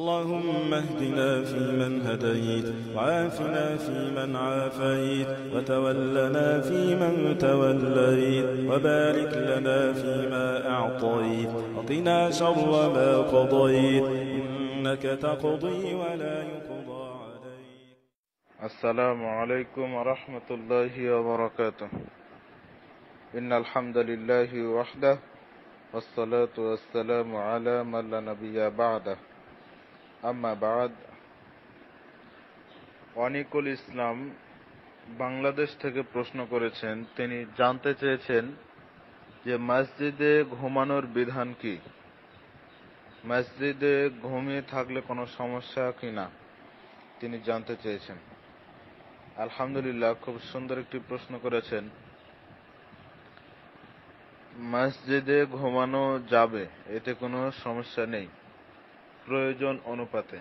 اللهم اهدنا فيمن هديت وعافنا فيمن عافيت وتولنا فيمن توليت وبارك لنا فيما أعطيت وقنا شر ما قضيت إنك تقضي ولا يقضى عليك. السلام عليكم ورحمة الله وبركاته. إن الحمد لله وحده والصلاة والسلام على من لا نبي بعده. আম্মা অনিকুল ইসলাম বাংলাদেশ থেকে প্রশ্ন করেছেন, তিনি জানতে চেয়েছেন যে মসজিদে ঘুমানোর বিধান কি? মসজিদে ঘুমিয়ে থাকলে কোনো সমস্যা কি না? তিনি জানতে চেয়েছেন। আলহামদুলিল্লাহ, খুব সুন্দর একটি প্রশ্ন করেছেন। মসজিদে ঘুমানো যাবে, এতে কোনো সমস্যা নেই। প্রয়োজন অনুপাতে।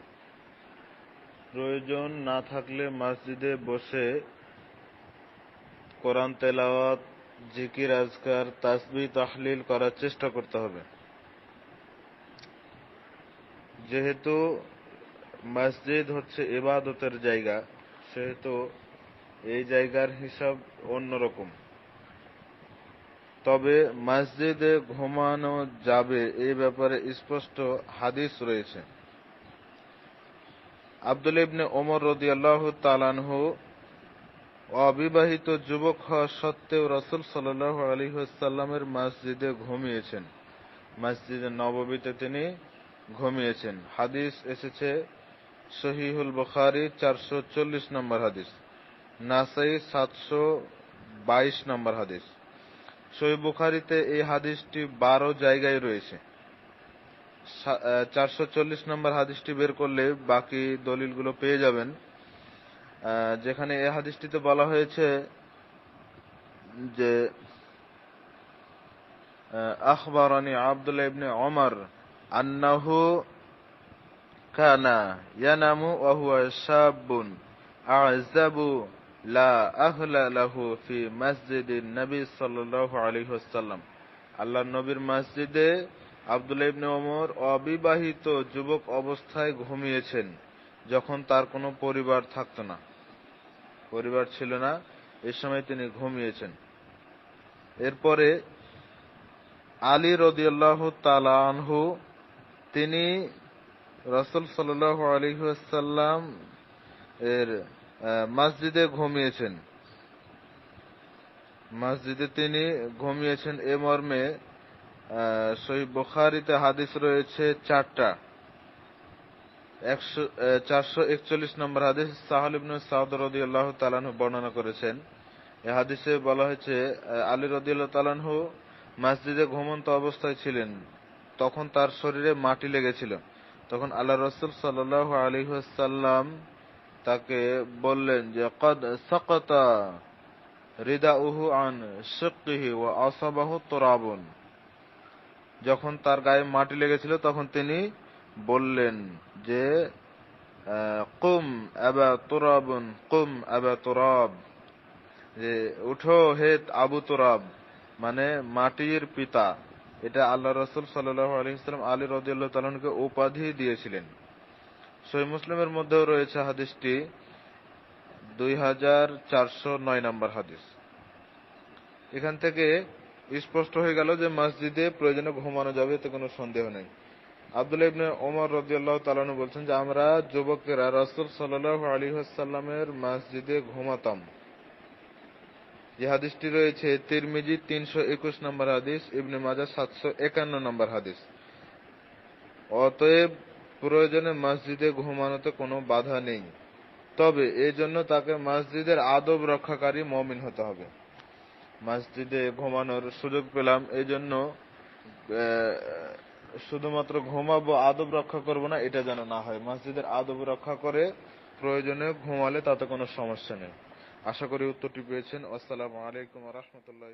প্রয়োজন না থাকলে মসজিদে বসে কোরআন, তেলাওয়াত, জিকির, আজকার তাসবি তাহলিল করার চেষ্টা করতে হবে। যেহেতু মসজিদ হচ্ছে ইবাদতের জায়গা, সেহেতু এই জায়গার হিসাব অন্যরকম। তবে মসজিদে ঘুমানো যাবে এ ব্যাপারে স্পষ্ট হাদিস রয়েছে। আব্দুল ইবনে ওমর রদি আল্লাহ তালানহু অবিবাহিত যুবক হওয়া সত্ত্বেও রসুল সাল্লাহ আলহিহাল্লামের মসজিদে ঘুমিয়েছেন। মসজিদে নববীতে তিনি ঘুমিয়েছেন। হাদিস এসেছে শহীহুল বখারি চারশো চল্লিশ নম্বর হাদিস, নাসাই সাতশো বাইশ নম্বর হাদিস। সই বুখারিতে এই হাদিসটি বারো জায়গায় রয়েছে। চারশো চল্লিশ নম্বর হাদিসটি বের করলে বাকি দলিলগুলো পেয়ে যাবেন। যেখানে এই হাদিসটিতে বলা হয়েছে যে আখবরানি আবদুল্লাহ ইবনে অমর আন্নাহু কানা ইয়ানামু ওয়া হুয়া শাবুন আযাবু লা আহলা লাহু ফি মসজিদিন নবী সাল্লাল্লাহু আলাইহি ওয়াসাল্লাম। আল্লাহর নবীর মসজিদে আব্দুল্লাহ ইবনে ওমর অবিবাহিত যুবক অবস্থায় ঘুমিয়েছেন, যখন তার কোনো পরিবার থাকতো না। পরিবার ছিল না, এ সময় তিনি ঘুমিয়েছেন। এরপরে আলী রদিয়াল্লাহ তালানহু তিনি রসুল সাল্লাহ আলহিহাসাল্লাম এর মসজিদে ঘুমিয়েছেন। মসজিদে তিনি ঘুমিয়েছেন। এ মর্মে সহি বুখারিতে হাদিস রয়েছে চারটা। চারশো একচল্লিশ নম্বর হাদিস সাহাল ইবনু সাউদ রদি আল্লাহ বর্ণনা করেছেন। এ হাদিসে বলা হয়েছে আলী রদি তালানহু মসজিদে ঘুমন্ত অবস্থায় ছিলেন। তখন তার শরীরে মাটি লেগেছিল। তখন আল্লাহ রসুল সাল্লাহ আলিহাসাল্লাম তাকে বললেন যে, কদ সকতা রিদা উহু আন শিকিহি ও অসাবাহ তোরাবন। যখন তার গায়ে মাটি লেগেছিল, তখন তিনি বললেন যে কুম আবা তোরাবন, কুম আবা তোরাব। যে, উঠো হে আবু তোরাব। মানে মাটির পিতা। এটা আল্লাহ রসুল সাল্লাহ আলহিসাম আলী রদিয়াল্লাহ তালনকে উপাধি দিয়েছিলেন। সই মুসলিমের মধ্যেও রয়েছে হাদিসটি দুই হাজার চারশো নয় নম্বর হাদিস। এখান থেকে স্পষ্ট হয়ে গেল যে মসজিদে প্রয়োজনে ঘুমানো যাবে, এতে কোনো সন্দেহ নেই। আব্দুল ইবনে ওমর রদিয়াল্লাহ তালানু বলছেন যে, আমরা যুবকেরা রসুল সাল্লাহ আলী সাল্লামের মসজিদে ঘুমাতাম। যে হাদিসটি রয়েছে তিরমিজি তিনশো একুশ নম্বর হাদিস, ইবনে মাজা সাতশো একান্ন নম্বর হাদিস। অতএব প্রয়োজনে মসজিদে ঘুমানোতে কোনো বাধা নেই। তবে এই জন্য তাকে মসজিদের আদব রক্ষাকারী মমিন হতে হবে। মসজিদে ঘুমানোর সুযোগ পেলাম এই জন্য শুধুমাত্র ঘুমাবো, আদব রক্ষা করব না, এটা যেন না হয়। মসজিদের আদব রক্ষা করে প্রয়োজনে ঘুমালে তাতে কোনো সমস্যা নেই। আশা করি উত্তরটি পেয়েছেন। আসসালামু আলাইকুম রহমতুল্লাহ